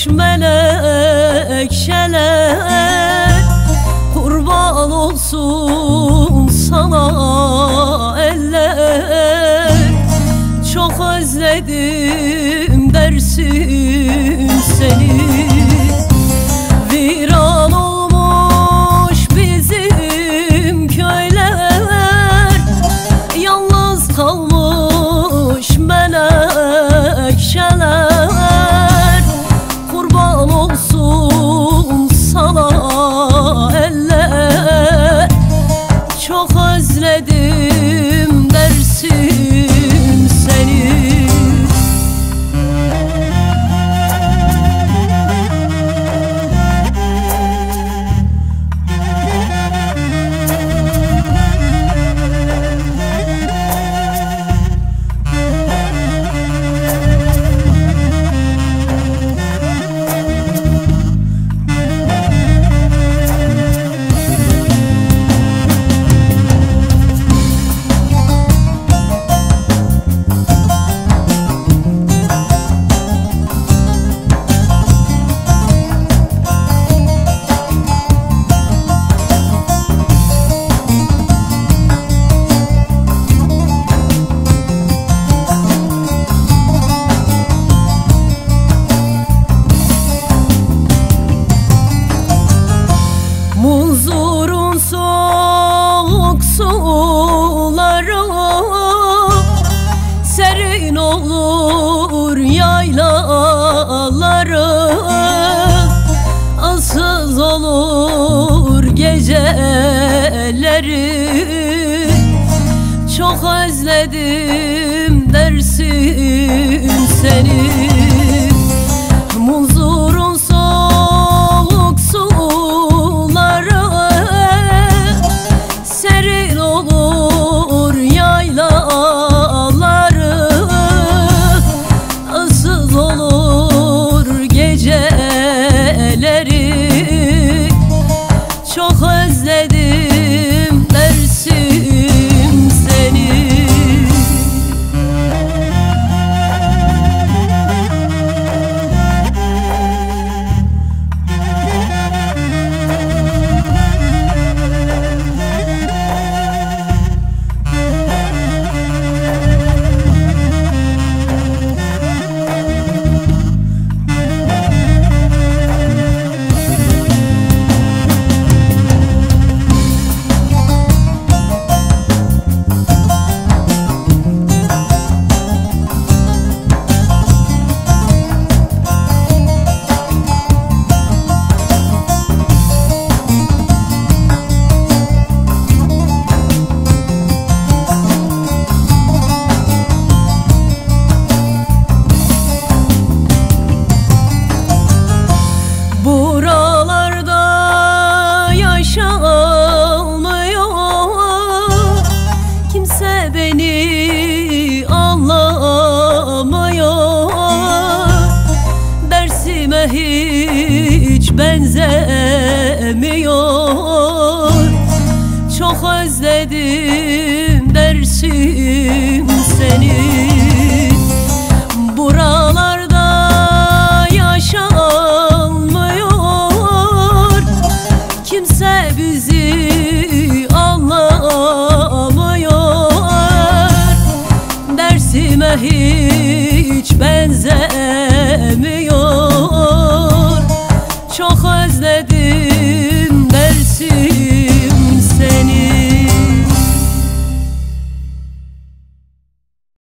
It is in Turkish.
Salmış melekşeler Kurban olsun sana eller. Çok özledim dersin Munzurun soğuk suları Serin olur yaylaları. Ansız olur geceleri. Çok özledim dersin seni geceleri benzemiyor. Çok özledim